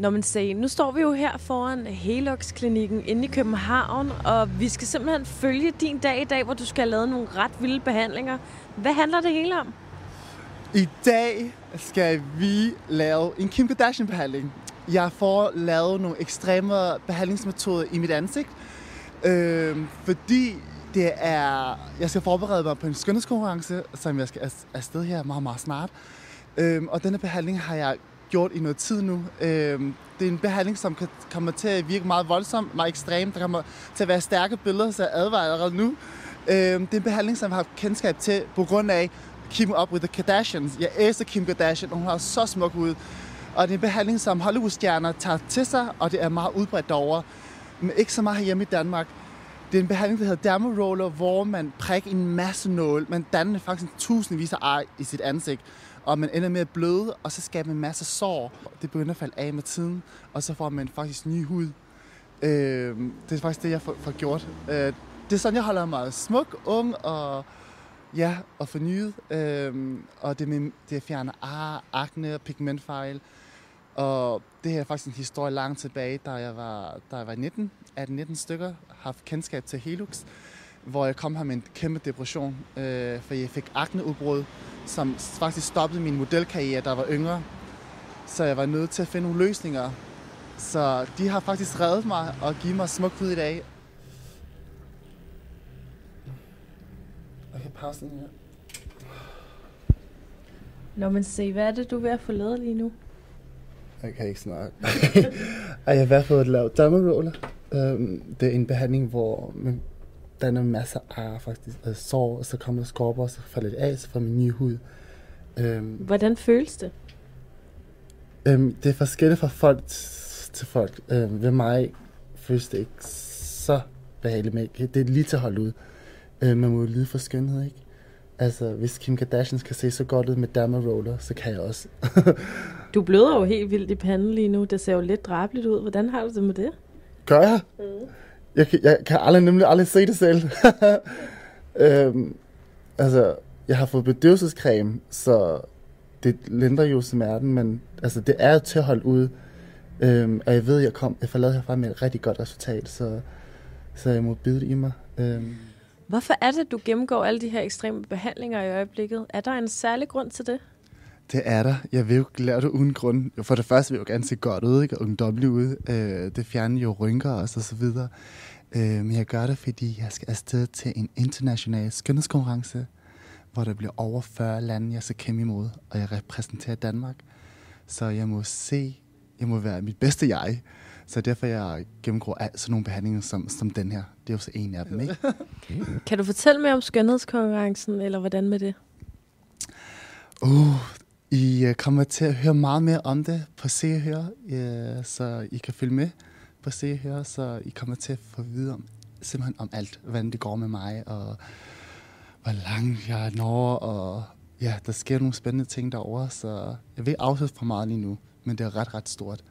Når man se, nu står vi jo her foran Helux-klinikken inde i København, og vi skal simpelthen følge din dag i dag, hvor du skal have lavet nogle ret vilde behandlinger. Hvad handler det hele om? I dag skal vi lave en Kim Kardashian-behandling. Jeg får lavet nogle ekstreme behandlingsmetoder i mit ansigt, øh, fordi det er, jeg skal forberede mig på en skønhedskonkurrence, som jeg skal afsted her meget, meget snart. Øh, og denne behandling har jeg gjort i noget tid nu. Øh, det er en behandling, som kan, kommer til at virke meget voldsomt, meget ekstremt. Der kommer til at være stærke billeder, så jeg advarer allerede nu. Øh, det er en behandling, som jeg har kendskab til på grund af Kim Up with the Kardashians. Jeg elsker Kim Kardashian, og hun har så smuk ud. Og det er en behandling, som Hollywood-stjerner tager til sig, og det er meget udbredt derovre. Men ikke så meget herhjemme i Danmark. Det er en behandling, der hedder dermaroller, hvor man prikker en masse nål. Man danner faktisk tusindvis af ar i sit ansigt og man ender med at bløde, og så skaber man en masse sår. Det begynder at falde af med tiden, og så får man faktisk ny hud. Øh, det er faktisk det, jeg får, får gjort. Øh, det er sådan, jeg holder mig smuk, ung og, ja, og fornyet. Øh, og det, med, det fjerner ar, akne og pigmentfejl. Og det her er faktisk en historie langt tilbage, da jeg var, da jeg var 19, 18-19 stykker, haft kendskab til Helux, hvor jeg kom her med en kæmpe depression, øh, for jeg fik akneudbrud, som faktisk stoppede min modelkarriere, der var yngre. Så jeg var nødt til at finde nogle løsninger. Så de har faktisk reddet mig og givet mig smuk hud i dag. Okay, pausen her. Nå, men se, hvad er det, du er ved at få lavet lige nu? Jeg kan ikke snakke. jeg har været fået lavet dermaroller. Um, det er en behandling, hvor man danner masser af faktisk af sår, og så kommer skorper, og så falder det af, så får man ny hud. Um, Hvordan føles det? Um, det er forskelligt fra folk til folk. Um, ved mig føles det ikke så behageligt, men det er lige til at holde ud. Um, man må jo lide for skønhed, ikke? Altså, hvis Kim Kardashian kan se så godt ud med dermaroller, så kan jeg også. du bløder jo helt vildt i panden lige nu. Det ser jo lidt drabeligt ud. Hvordan har du det med det? Gør jeg? Mm. Jeg, jeg kan aldrig, nemlig aldrig se det selv. øhm, altså, jeg har fået bedøvelsescreme, så det lindrer jo smerten, men altså, det er til at holde ud. Øhm, og jeg ved, jeg kom, jeg forlader herfra med et rigtig godt resultat, så, så jeg må bide det i mig. Øhm. Hvorfor er det, at du gennemgår alle de her ekstreme behandlinger i øjeblikket? Er der en særlig grund til det? Det er der. Jeg vil jo lave det uden grund. For det første vil jeg jo gerne se godt ud, ikke? og ungdommelig ud. Øh, det fjerner jo rynker og så, så videre. Øh, men jeg gør det, fordi jeg skal afsted til en international skønhedskonkurrence, hvor der bliver over 40 lande, jeg skal kæmpe imod, og jeg repræsenterer Danmark. Så jeg må se, jeg må være mit bedste jeg. Så derfor jeg gennemgår alt sådan nogle behandlinger som, som den her. Det er jo så en af dem, ikke? Kan du fortælle mere om skønhedskonkurrencen, eller hvordan med det? Uh, i øh, kommer til at høre meget mere om det på Se og Høre, ja, så I kan følge med på Se og Høre, så I kommer til at få vide om, simpelthen om alt, hvordan det går med mig, og hvor langt jeg når, og ja, der sker nogle spændende ting derovre, så jeg vil ikke afsætte for meget lige nu, men det er ret, ret stort.